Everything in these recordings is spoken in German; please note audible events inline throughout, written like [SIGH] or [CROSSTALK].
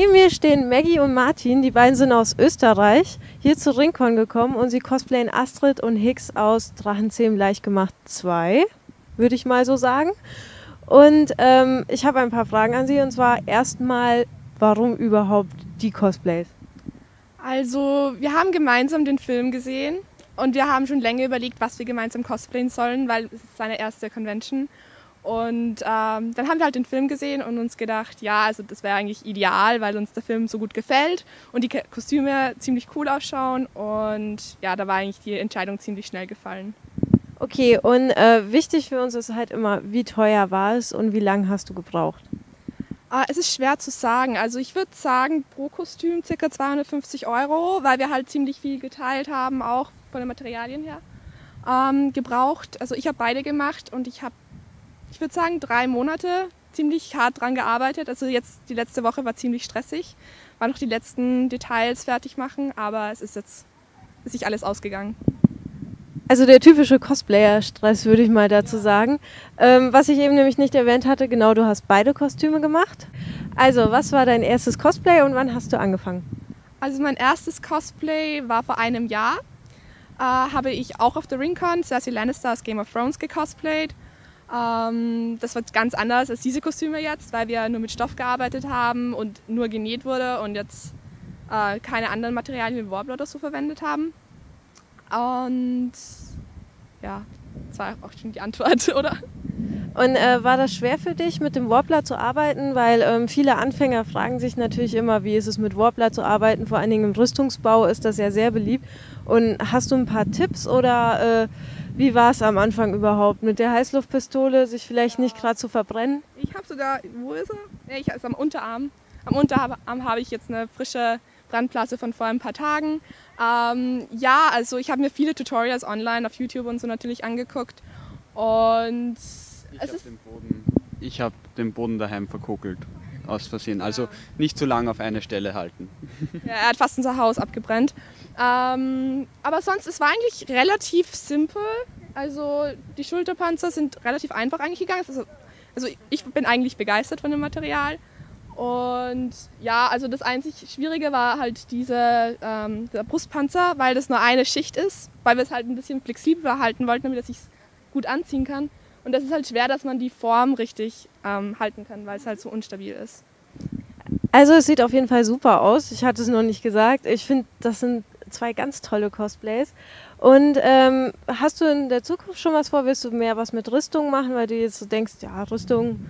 Neben mir stehen Maggie und Martin. Die beiden sind aus Österreich hier zu Ringcon gekommen und sie cosplayen Astrid und Hicks aus Drachenzähmen leicht gemacht 2, würde ich mal so sagen. Und ähm, ich habe ein paar Fragen an Sie und zwar erstmal, warum überhaupt die Cosplays? Also, wir haben gemeinsam den Film gesehen und wir haben schon länger überlegt, was wir gemeinsam cosplayen sollen, weil es ist seine erste Convention. Und ähm, dann haben wir halt den Film gesehen und uns gedacht, ja, also das wäre eigentlich ideal, weil uns der Film so gut gefällt und die Kostüme ziemlich cool ausschauen. Und ja, da war eigentlich die Entscheidung ziemlich schnell gefallen. Okay, und äh, wichtig für uns ist halt immer, wie teuer war es und wie lange hast du gebraucht? Äh, es ist schwer zu sagen. Also ich würde sagen, pro Kostüm ca. 250 Euro, weil wir halt ziemlich viel geteilt haben, auch von den Materialien her. Ähm, gebraucht. Also ich habe beide gemacht und ich habe ich würde sagen, drei Monate ziemlich hart dran gearbeitet. Also jetzt die letzte Woche war ziemlich stressig, war noch die letzten Details fertig machen, aber es ist jetzt ist sich alles ausgegangen. Also der typische Cosplayer-Stress, würde ich mal dazu sagen. Ähm, was ich eben nämlich nicht erwähnt hatte, genau, du hast beide Kostüme gemacht. Also, was war dein erstes Cosplay und wann hast du angefangen? Also mein erstes Cosplay war vor einem Jahr. Äh, habe ich auch auf der Ringcon Cersei Lannister aus Game of Thrones gecosplayt ähm, das war ganz anders als diese Kostüme jetzt, weil wir nur mit Stoff gearbeitet haben und nur genäht wurde und jetzt äh, keine anderen Materialien wie Warbler oder so verwendet haben. Und ja, das war auch schon die Antwort, [LAUGHS] oder? Und äh, war das schwer für dich, mit dem Warbler zu arbeiten? Weil ähm, viele Anfänger fragen sich natürlich immer, wie ist es mit Warbler zu arbeiten? Vor allen Dingen im Rüstungsbau ist das ja sehr beliebt. Und hast du ein paar Tipps oder äh, wie war es am Anfang überhaupt mit der Heißluftpistole, sich vielleicht nicht gerade zu verbrennen? Ich habe sogar, wo ist er? ich ist am Unterarm. Am Unterarm habe ich jetzt eine frische Brandblase von vor ein paar Tagen. Ähm, ja, also ich habe mir viele Tutorials online auf YouTube und so natürlich angeguckt und ich habe den, Boden, hab den Boden daheim verkokelt aus Versehen. Also nicht zu lange auf eine Stelle halten. [LAUGHS] Ja, er hat fast unser Haus abgebrennt. Ähm, aber sonst, es war eigentlich relativ simpel. Also die Schulterpanzer sind relativ einfach eigentlich gegangen. Also, also ich bin eigentlich begeistert von dem Material. Und ja, also das einzig Schwierige war halt diese, ähm, der Brustpanzer, weil das nur eine Schicht ist, weil wir es halt ein bisschen flexibler halten wollten, damit es sich gut anziehen kann. Und das ist halt schwer, dass man die Form richtig ähm, halten kann, weil es halt so unstabil ist. Also es sieht auf jeden Fall super aus. Ich hatte es noch nicht gesagt. Ich finde, das sind zwei ganz tolle Cosplays. Und ähm, hast du in der Zukunft schon was vor? Willst du mehr was mit Rüstung machen, weil du jetzt so denkst, ja, Rüstung,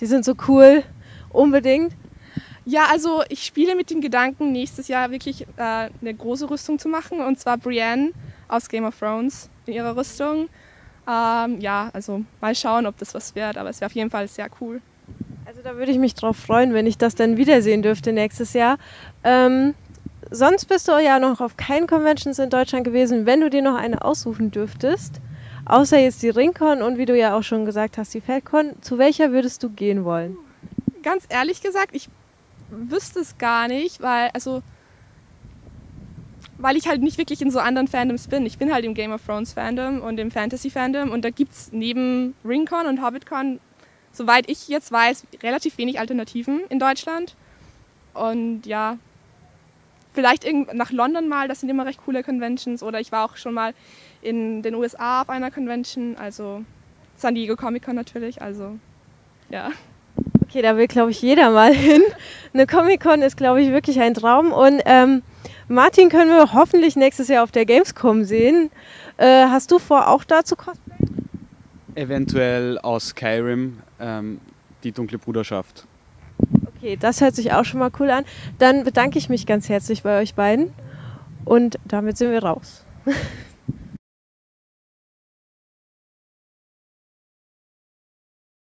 die sind so cool, unbedingt? Ja, also ich spiele mit dem Gedanken, nächstes Jahr wirklich äh, eine große Rüstung zu machen. Und zwar Brienne aus Game of Thrones in ihrer Rüstung. Ähm, ja, also mal schauen, ob das was wird, aber es wäre auf jeden Fall sehr cool. Also da würde ich mich drauf freuen, wenn ich das dann wiedersehen dürfte nächstes Jahr. Ähm, sonst bist du ja noch auf keinen Conventions in Deutschland gewesen, wenn du dir noch eine aussuchen dürftest. Außer jetzt die Ringcon und wie du ja auch schon gesagt hast, die Feldcon. Zu welcher würdest du gehen wollen? Ganz ehrlich gesagt, ich wüsste es gar nicht, weil, also weil ich halt nicht wirklich in so anderen Fandoms bin. Ich bin halt im Game of Thrones Fandom und im Fantasy Fandom und da gibt es neben Ringcon und Hobbitcon, soweit ich jetzt weiß, relativ wenig Alternativen in Deutschland. Und ja, vielleicht nach London mal, das sind immer recht coole Conventions oder ich war auch schon mal in den USA auf einer Convention, also San Diego Comic Con natürlich, also ja. Okay, da will, glaube ich, jeder mal hin. Eine Comic-Con ist, glaube ich, wirklich ein Traum. Und ähm, Martin können wir hoffentlich nächstes Jahr auf der Gamescom sehen. Äh, hast du vor, auch da zu cosplayen? Eventuell aus Skyrim, ähm, die dunkle Bruderschaft. Okay, das hört sich auch schon mal cool an. Dann bedanke ich mich ganz herzlich bei euch beiden und damit sind wir raus. [LAUGHS]